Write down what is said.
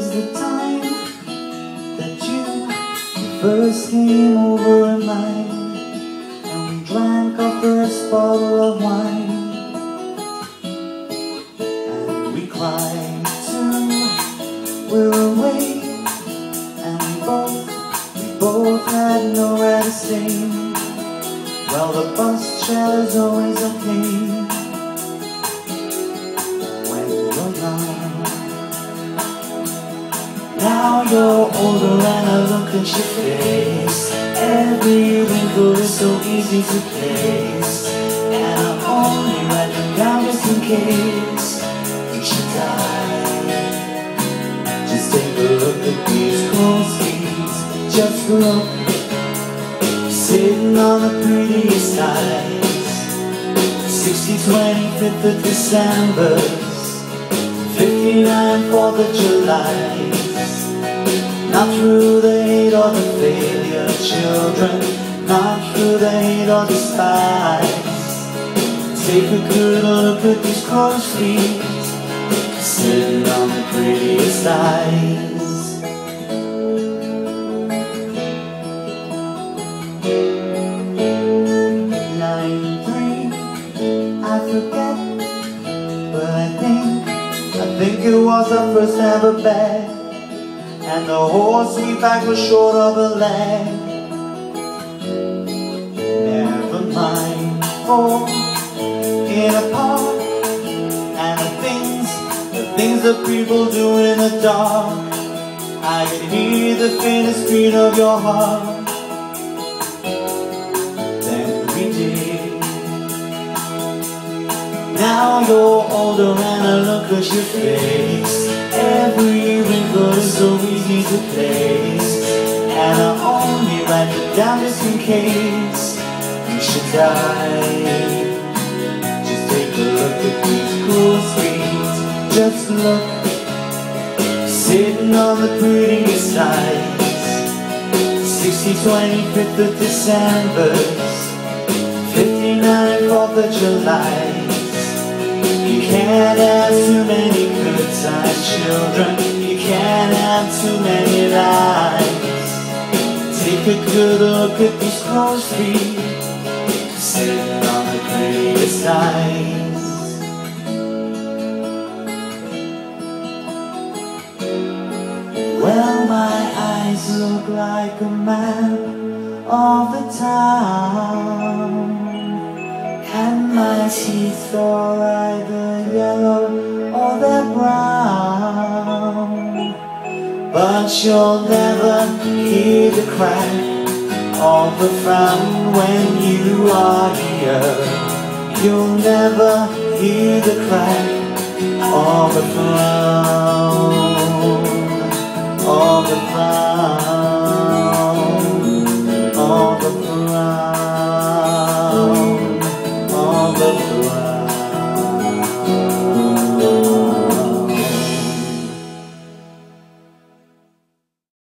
the time that you first came over in mine And we drank our first bottle of wine. And we cried too, we were away And we both, we both had nowhere to stay. Well the bus chair always okay Now you're older and I look at your face Every wrinkle is so easy to place. And I'm only writing down just in case You should die Just take a look at these cold streets. Just look. Sitting on the prettiest nights 60, 25th of December. 59 4th of July not through the hate or the failure, children. Not through the hate or the spies. Take a good look at these cross feet Sitting on the prettiest eyes. Nine three, I forget But I think, I think it was our first ever bet and the horse we backed was short of a leg. Never mind, for in a park, and the things, the things that people do in the dark. I can hear the faintest beat of your heart. Then we did. Now you're older and I look at your face. Every wrinkle is so easy to place And I only write it down just in case You should die. Just take a look at these cool streets. Just look. Sitting on the prettiest nights 60, 25th of December. 59, 4th of July can't have too many good times, children. You can't have too many lives Take a good look at these feet Sitting on the prettiest eyes Well, my eyes look like a map of the town. And my teeth are yellow or But you'll never hear the crack of the frown when you are here. You'll never hear the crack of the frown Of the frown